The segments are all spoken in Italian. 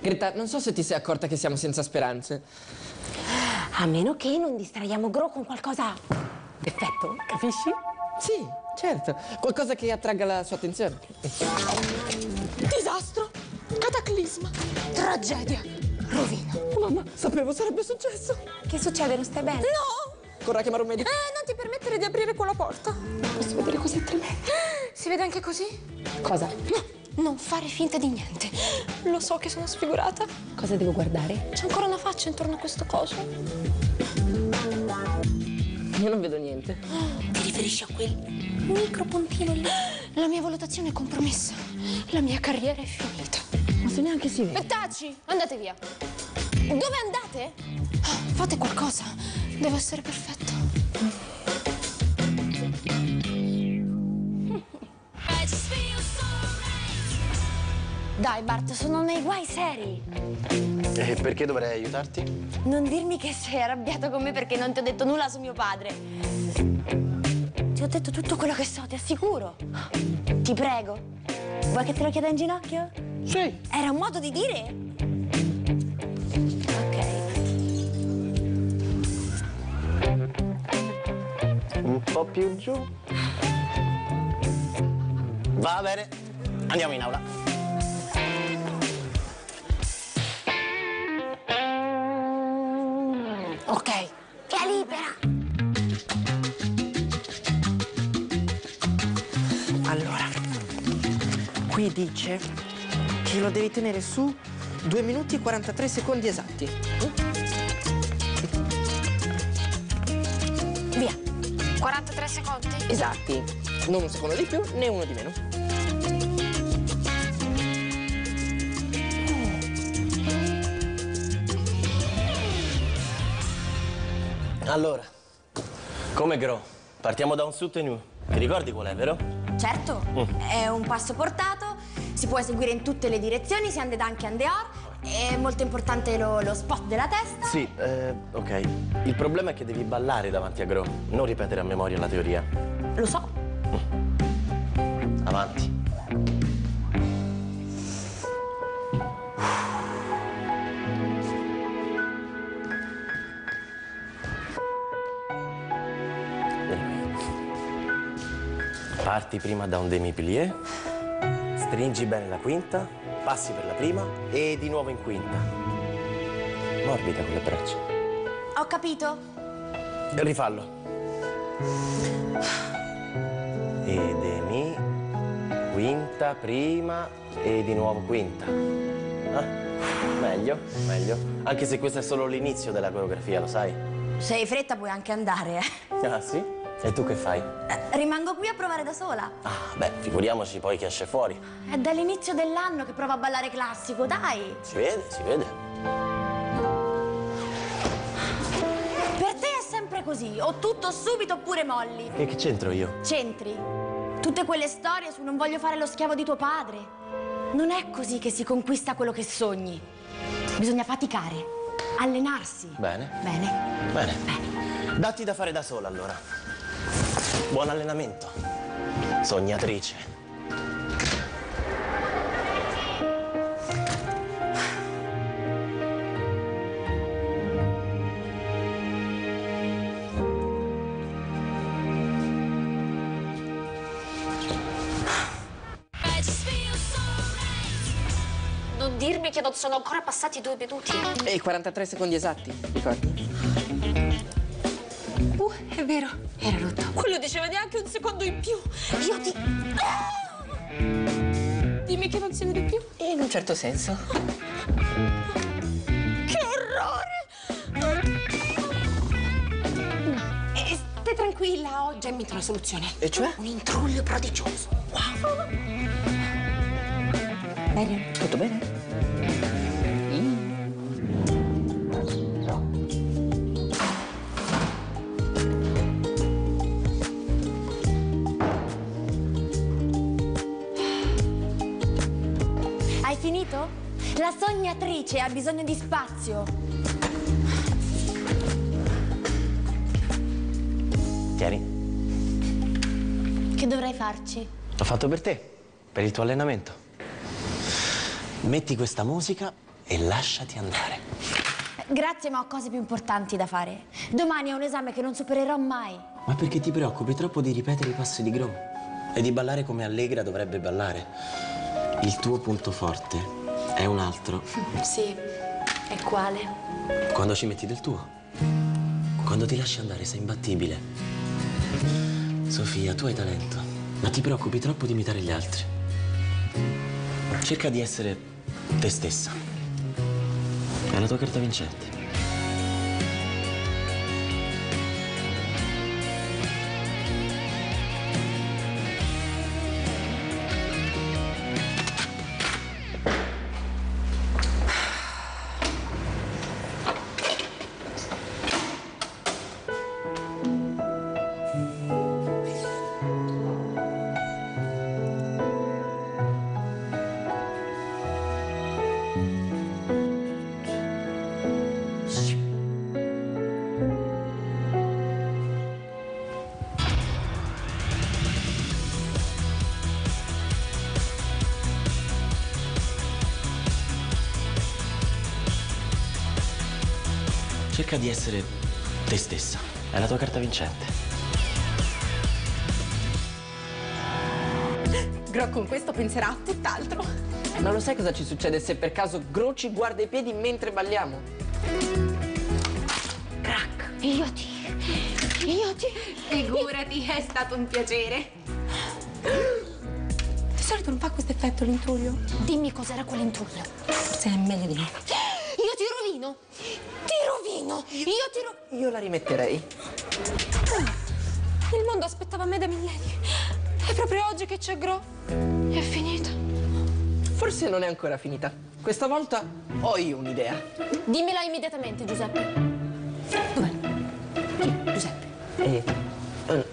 Greta, non so se ti sei accorta che siamo senza speranze. A meno che non distraiamo Gro con qualcosa d'effetto, capisci? Sì, certo. Qualcosa che attragga la sua attenzione. Disastro, cataclisma, tragedia, rovina. Mamma, sapevo sarebbe successo. Che succede? Non stai bene? No! Corra a chiamare un medico. Eh, non ti permettere di aprire quella porta. Posso vedere cos'è tremendo? Si vede anche così? Cosa? No, non fare finta di niente. Lo so che sono sfigurata. Cosa devo guardare? C'è ancora una faccia intorno a questo coso. Io non vedo niente. Ti riferisci a quel micro puntino lì? La mia valutazione è compromessa. La mia carriera è finita. Ma se neanche si vede. Taci, andate via. Dove andate? Ah, Fate qualcosa. Deve essere perfetto. Dai, Bart, sono nei guai seri. E perché dovrei aiutarti? Non dirmi che sei arrabbiato con me perché non ti ho detto nulla su mio padre. Ti ho detto tutto quello che so, ti assicuro. Ti prego. Vuoi che te lo chieda in ginocchio? Sì. Era un modo di dire? Ok. Un po' più giù. Va bene. Andiamo in aula. Dice che lo devi tenere su 2 minuti e 43 secondi esatti. Via. 43 secondi? Esatti. Non un secondo di più né uno di meno. Allora, come Gro, partiamo da un soutenu. Ti ricordi qual è, vero? Certo, è un passo portato, si può eseguire in tutte le direzioni, si ande anche en dehors. È molto importante lo, lo spot della testa. Sì, eh, ok. Il problema è che devi ballare davanti a Gro, non ripetere a memoria la teoria. Lo so. Avanti. Vieni qui. Parti prima da un demi-plié, stringi bene la quinta, passi per la prima e di nuovo in quinta. Morbida con le braccia. Ho capito. Rifallo. E demi, quinta, prima e di nuovo quinta. Ah, meglio, meglio. Anche se questo è solo l'inizio della coreografia, lo sai? Se hai fretta puoi anche andare, eh. Ah, sì? E tu che fai? Eh, Rimango qui a provare da sola. Ah, beh, figuriamoci poi che esce fuori. È dall'inizio dell'anno che provo a ballare classico, dai. Si vede, si vede. Per te è sempre così, o tutto subito oppure molli. E che c'entro io? Centri. Tutte quelle storie su non voglio fare lo schiavo di tuo padre. Non è così che si conquista quello che sogni. Bisogna faticare, allenarsi. Bene, Bene. bene. Datti da fare da sola allora. Buon allenamento, sognatrice. Non dirmi che non sono ancora passati due minuti. E 43 secondi esatti, ricordi? È vero. Era rotto. Quello diceva neanche un secondo in più. Io ti... Ah! Dimmi che non vede più. In un certo senso. Che orrore! E stai tranquilla, ho già in mente una soluzione. E cioè? Un intruglio prodigioso. Bene. Tutto bene? La sognatrice ha bisogno di spazio. Tieni, Che dovrei farci? l'ho fatto per te, per il tuo allenamento. Metti questa musica e lasciati andare. Grazie, ma ho cose più importanti da fare. Domani ho un esame che non supererò mai. Ma perché ti preoccupi troppo di ripetere i passi di Gro e di ballare come Allegra dovrebbe ballare? Il tuo punto forte è un altro Sì. E quale? quando ci metti del tuo. Quando ti lasci andare sei imbattibile. Sofia, tu hai talento, ma ti preoccupi troppo di imitare gli altri. Cerca di essere te stessa. È la tua carta vincente. Cerca di essere te stessa. È la tua carta vincente. Gro con questo penserà a tutt'altro. Ma lo sai cosa ci succede se per caso Gro ci guarda i piedi mentre balliamo? Crack. Io ti... Io ti... Figurati, è stato un piacere. Di solito non fa questo effetto l'intruglio. Dimmi cos'era quell'intruglio. Forse è meglio di no. Io ti rovino. Ti rovino. Io ti rovino. Io la rimetterei. Il mondo aspettava me da millenni. È proprio oggi che c'è Gro. È finita. Forse non è ancora finita. Questa volta ho io un'idea. Dimmela immediatamente, Giuseppe. Dov'è? Chi? Giuseppe. Eh, eh,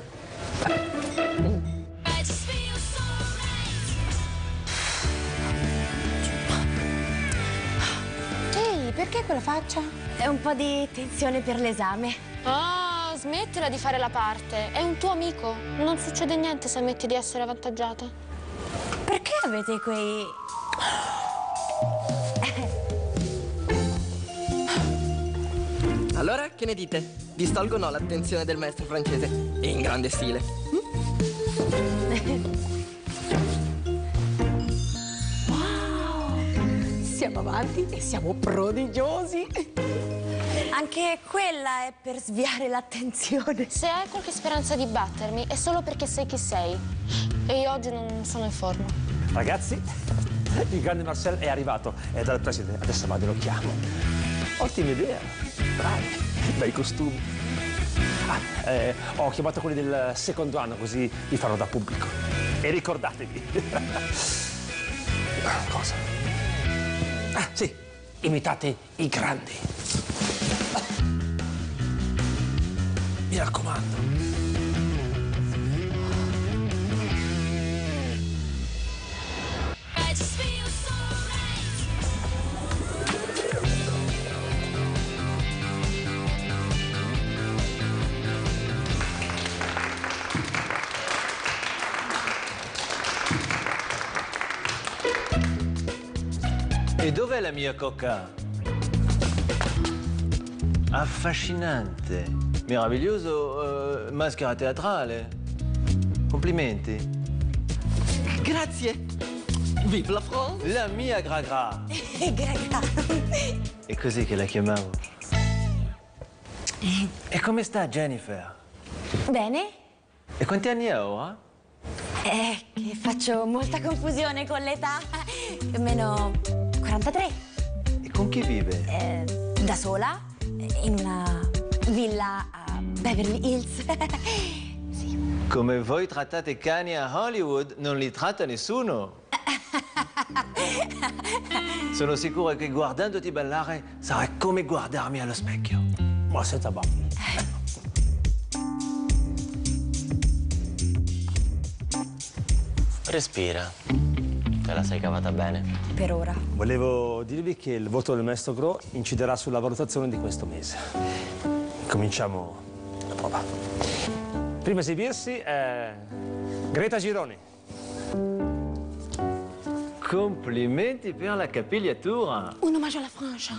perché quella faccia? È un po' di tensione per l'esame. Ah, smettila di fare la parte. È un tuo amico. Non succede niente se ammetti di essere avvantaggiata. Perché avete quei... Allora, che ne dite? Distolgo o no l'attenzione del maestro francese? E in grande stile. Siamo avanti e siamo prodigiosi. Anche quella è per sviare l'attenzione. Se hai qualche speranza di battermi è solo perché sei chi sei. E io oggi non sono in forma. Ragazzi, il grande Marcel è arrivato, è dal presidente, adesso vado e lo chiamo. Ottima idea, bravi, bei costumi. Ah, eh, ho chiamato quelli del secondo anno così vi farò da pubblico. E ricordatevi. Cosa? Ah, sì, imitate i grandi. Mi raccomando. Dov'è la mia cocca? Affascinante, meraviglioso, eh, maschera teatrale. Complimenti. Grazie. Vive la France. La mia Gragra. Graga. È così che la chiamavo. E come sta Jennifer? Bene? E quanti anni ha ora? È che faccio molta confusione con l'età. Più o meno 43. E con chi vive? Eh, da sola, in una villa a Beverly Hills. sì. Come voi trattate cani a Hollywood, non li tratta nessuno. Sono sicuro che guardandoti ballare sarà come guardarmi allo specchio. Ma senza babbo. Respira. Te la sei cavata bene. Per ora. Volevo dirvi che il voto del maestro Gro inciderà sulla valutazione di questo mese. Cominciamo la prova. Prima esibirsi è Greta Gironi. Complimenti per la capigliatura. Un omaggio alla Francia.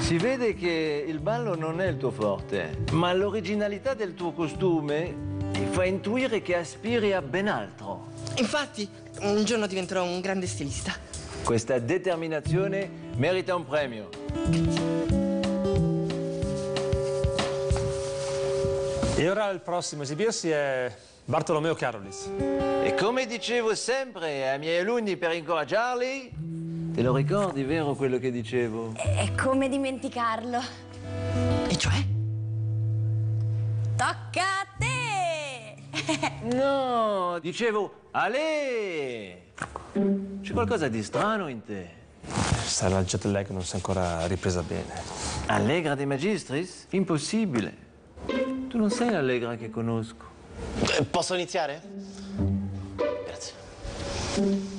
Si vede che il ballo non è il tuo forte, ma l'originalità del tuo costume ti fa intuire che aspiri a ben altro. Infatti, un giorno diventerò un grande stilista. Questa determinazione merita un premio. E ora il prossimo esibirsi è Bartolomeo Carolis. E come dicevo sempre ai miei alunni per incoraggiarli, te lo ricordi, vero quello che dicevo? E come dimenticarlo? E cioè? Tocca a te! No, dicevo, Ale! C'è qualcosa di strano in te. Sarà il jet lag, non si è ancora ripresa bene. Allegra de Magistris? Impossibile. Tu non sei l'Allegra che conosco. Posso iniziare? Grazie.